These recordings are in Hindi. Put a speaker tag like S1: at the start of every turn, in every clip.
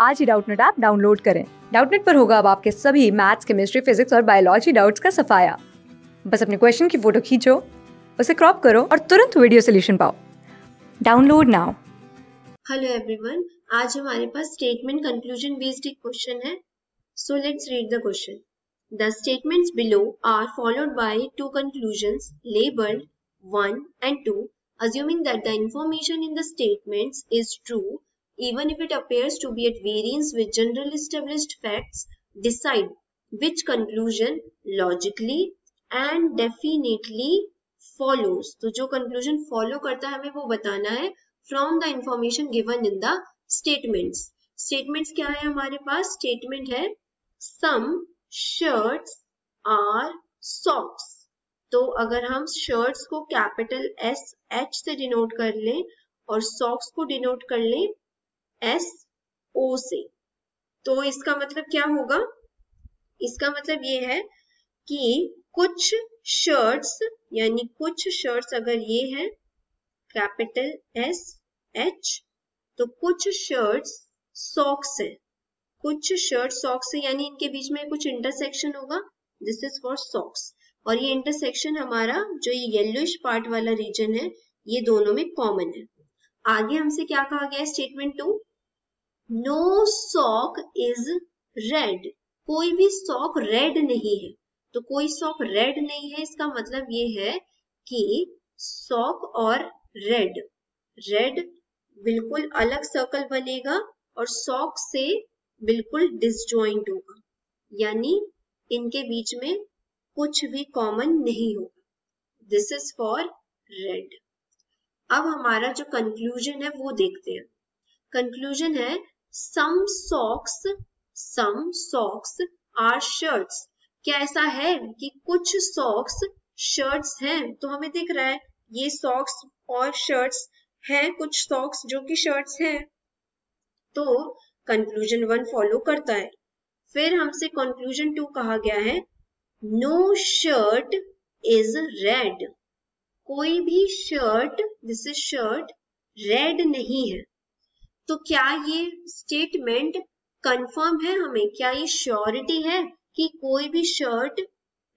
S1: आज ही डाउटनेट ऐप डाउनलोड करें। डाउटनेट पर होगा अब आपके सभी मैथ्स, केमिस्ट्री, फिजिक्स और बायोलॉजी डाउट्स का सफाया। बस अपने क्वेश्चन की फ़ोटो खींचो, उसे क्रॉप करो और तुरंत वीडियो सोल्यूशन पाओ। Download now.
S2: हेलो एवरीवन, आज हमारे पास स्टेटमेंट कंक्लूजन बेस्ड एक क्वेश्चन है। So let's read the question the statements below are followed by two conclusions labelled 1 and 2 assuming that the information in the statements is true even if it appears to be at variance with general established facts, decide which conclusion logically and definitely follows. तो जो conclusion follow करता है हमें वो बताना है from the information given in the statements. Statements क्या है हमारे पास Statement है some shirts are socks. तो अगर हम shirts को capital S H से denote कर लें और socks को denote कर लें एस ओ से तो इसका मतलब क्या होगा? इसका मतलब ये है कि कुछ शर्ट्स यानी कुछ शर्ट्स अगर ये है कैपिटल एस एच तो कुछ शर्ट्स सॉक्स है। कुछ शर्ट सॉक्स है, यानी इनके बीच में कुछ इंटरसेक्शन होगा। दिस इज़ फॉर सॉक्स और ये इंटरसेक्शन हमारा, जो ये येलोइश पार्ट वाला रीजन है, ये दोनों में कॉमन है। आगे हमसे क्या कहा गया है? Statement two no sock is red कोई भी सॉक रेड नहीं है। तो कोई सॉक रेड नहीं है, इसका मतलब ये है कि सॉक और रेड रेड बिल्कुल अलग सर्कल बनेगा और सॉक से बिल्कुल डिसजॉइंट होगा। यानी इनके बीच में कुछ भी कॉमन नहीं होगा। दिस इज़ फॉर रेड अब हमारा जो कंक्लूजन है वो देखते हैं। कंक्लूजन है some socks some socks are shirts. क्या ऐसा है कि कुछ सॉक्स शर्ट्स हैं? तो हमें दिख रहा है, ये सॉक्स और शर्ट्स हैं, कुछ सॉक्स जो कि शर्ट्स हैं। तो कंक्लूजन वन फॉलो करता है। फिर हमसे कंक्लूजन टू कहा गया है नो शर्ट इज़ रेड कोई भी shirt this is shirt red नहीं है। तो क्या ये स्टेटमेंट कंफर्म है हमें? क्या ये श्योरिटी है कि कोई भी शर्ट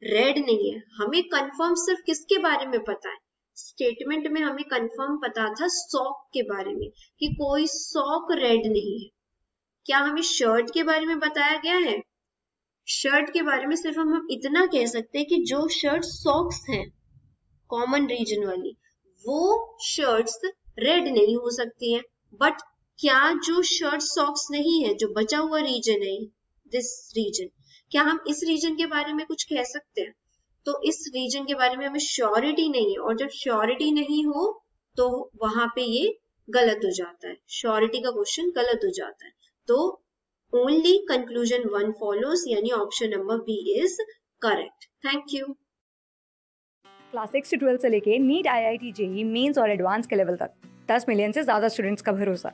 S2: रेड नहीं है? हमें कंफर्म सिर्फ़ किसके बारे में पता है? स्टेटमेंट में हमें कंफर्म पता था सॉक के बारे में कि कोई सॉक रेड नहीं है। क्या हमें शर्ट के बारे में बताया गया है? शर्ट के बारे में सिर्फ़ हम हम इतना कह सकते हैं कि जो शर्ट सॉक्स हैं कॉमन रीजन वाली, वो शर्ट्स रेड नहीं हो सकती हैं बट क्या जो शर्ट सॉक्स नहीं है, जो बचा हुआ रीजन है दिस रीजन क्या हम इस रीजन के बारे में कुछ कह सकते हैं? तो इस रीजन के बारे में हमें श्योरिटी नहीं है, और जब श्योरिटी नहीं हो तो वहाँ पे ये गलत हो जाता है। श्योरिटी का क्वेश्चन गलत हो जाता है। तो ओनली कंक्लूजन वन फॉलोज यानी option number B is correct thank you
S1: class six से ट्वेल्थ से लेके NEET I I T JEE mains और एडवांस के लेवल तक। दस मिलियन से ज़्यादा स्टूडेंट्स का भरोसा।